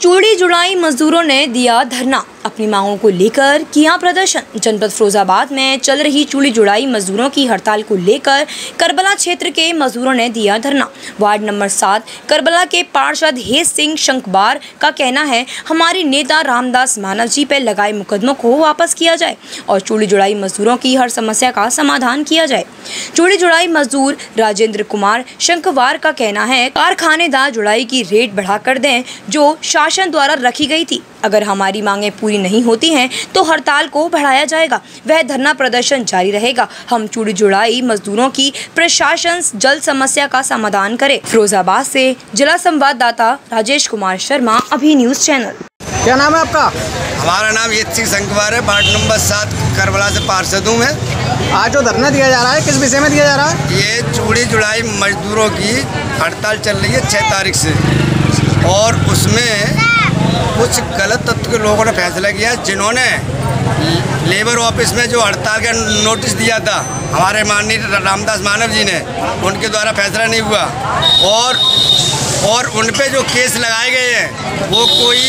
चूड़ी जुड़ाई मजदूरों ने दिया धरना। अपनी मांगों को लेकर किया प्रदर्शन। जनपद फिरोजाबाद में चल रही चूड़ी जुड़ाई मजदूरों की हड़ताल को लेकर करबला क्षेत्र के मजदूरों ने दिया धरना। वार्ड नंबर सात, करबला के पार्षद हेत सिंह शंकबार का कहना है, हमारी नेता रामदास मानव जी पर लगाए मुकदमों को वापस किया जाए और चूड़ी जुड़ाई मजदूरों की हर समस्या का समाधान किया जाए। चूड़ी जुड़ाई मजदूर राजेंद्र कुमार शंखवार का कहना है, कारखानेदार जुड़ाई की रेट बढ़ा कर दें जो शासन द्वारा रखी गई थी। अगर हमारी मांगे पूरी नहीं होती हैं तो हड़ताल को बढ़ाया जाएगा। वह धरना प्रदर्शन जारी रहेगा। हम चूड़ी जुड़ाई मजदूरों की प्रशासन जल समस्या का समाधान करे। फिरोजाबाद से जिला संवाददाता राजेश कुमार शर्मा अभी न्यूज़ चैनल। क्या नाम है आपका? हमारा नाम ये संकवार है वार्ड नंबर सात करबला से पार्षद हूँ मैं। आज जो धरना दिया जा रहा है किस विषय में दिया जा रहा है? ये चूड़ी जुड़ाई मजदूरों की हड़ताल चल रही है छः तारीख से। और उसमें कुछ गलत तत्व के लोगों ने फैसला किया जिन्होंने लेबर ऑफ़िस में जो हड़ताल का नोटिस दिया था हमारे माननीय रामदास मानव जी ने उनके द्वारा फैसला नहीं हुआ। और और उन पे जो केस लगाए गए हैं वो कोई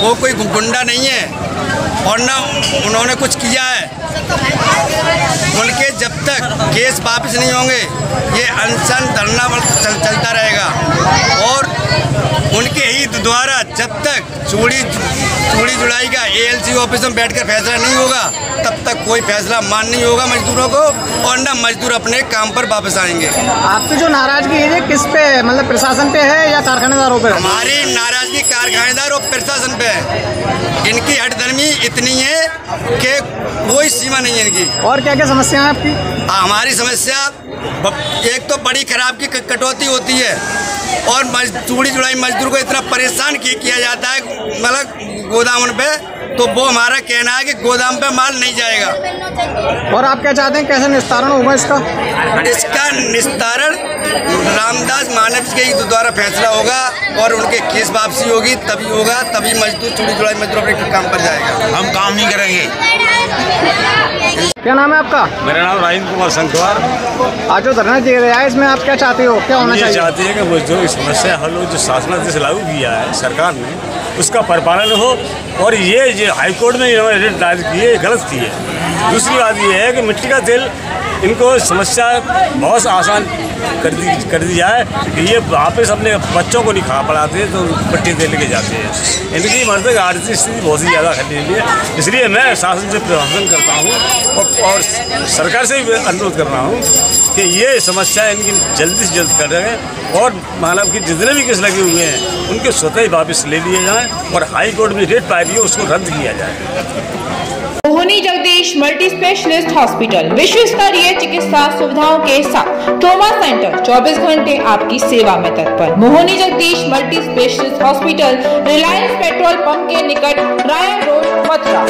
वो कोई गुंडा नहीं है और ना उन्होंने कुछ किया है। उनके जब तक केस वापस नहीं होंगे ये अनशन धरना चल, चलता रहेगा। द्वारा जब तक चूड़ी चूड़ी जुड़ाई का एएलसी ऑफ़िस में बैठकर फैसला नहीं होगा तब तक कोई फैसला मान नहीं होगा मजदूरों को और न मजदूर अपने काम पर वापस आएँगे। आपकी जो नाराज़गी है किस पे मतलब प्रशासन पे है या कारखानेदारों पे? हमारी नाराज़गी कारखानेदार और प्रशासन पे है। इनकी हटधर्मी इतनी है कि कोई सीमा नहीं है इनकी। और क्या क्या समस्या है आपकी? हमारी समस्या एक तो बड़ी खराब की कटौती होती है। और चूड़ी चुड़ाई मजदूर को इतना परेशान किया जाता है मतलब गोदाम पे तो वो हमारा कहना है कि गोदाम पे माल नहीं जाएगा। और आप क्या चाहते हैं कैसे निस्तारण होगा इसका? इसका निस्तारण रामदास मानव के द्वारा फैसला होगा और उनके केस वापसी होगी तभी होगा तभी मजदूर चूड़ी चुड़ाई मजदूर अपने काम पर जाएगा। हम काम नहीं करेंगे। क्या नाम है आपका? मेरा नाम राजेंद्र कुमार संखवार आज जो धरना दिया गया है इसमें आप क्या चाहते हो? क्या होना चाहिए? चाहते हैं कि मजदूरों की समस्या हल हो जो शासन शासनादेश लागू किया है सरकार ने उसका परिपालन हो और ये जो हाईकोर्ट में इन्होंने रेट दायर किए गलत थी है दूसरी बात ये है कि मिट्टी का तेल इनको समस्या बहुत आसान कर दी कर दी जाए कि ये वापस अपने बच्चों को नहीं खा पड़ाते तो पट्टी दे लेके जाते हैं। इनकी मानते आर्थिक स्थिति बहुत ही ज़्यादा खरीदी हुई है। इसलिए मैं शासन से प्रशासन करता हूँ और, और सरकार से भी अनुरोध कर रहा हूँ कि ये समस्या इनकी जल्दी से जल्द कर रहे हैं और मानव की जितने भी केस लगे हुए हैं, उनके स्वतः ही वापस ले लिए जाएँ और हाई कोर्ट में रेट पाई है उसको रद्द किया जाए। Mohini Jagdish multi specialist hospital विश्व स्तरीय चिकित्सा सुविधाओं के साथ, ट्रोमा सेंटर 24 घंटे आपकी सेवा में तत्पर। Mohini Jagdish multi specialist hospital, Reliance petrol pump के निकट राय रोड मथुरा।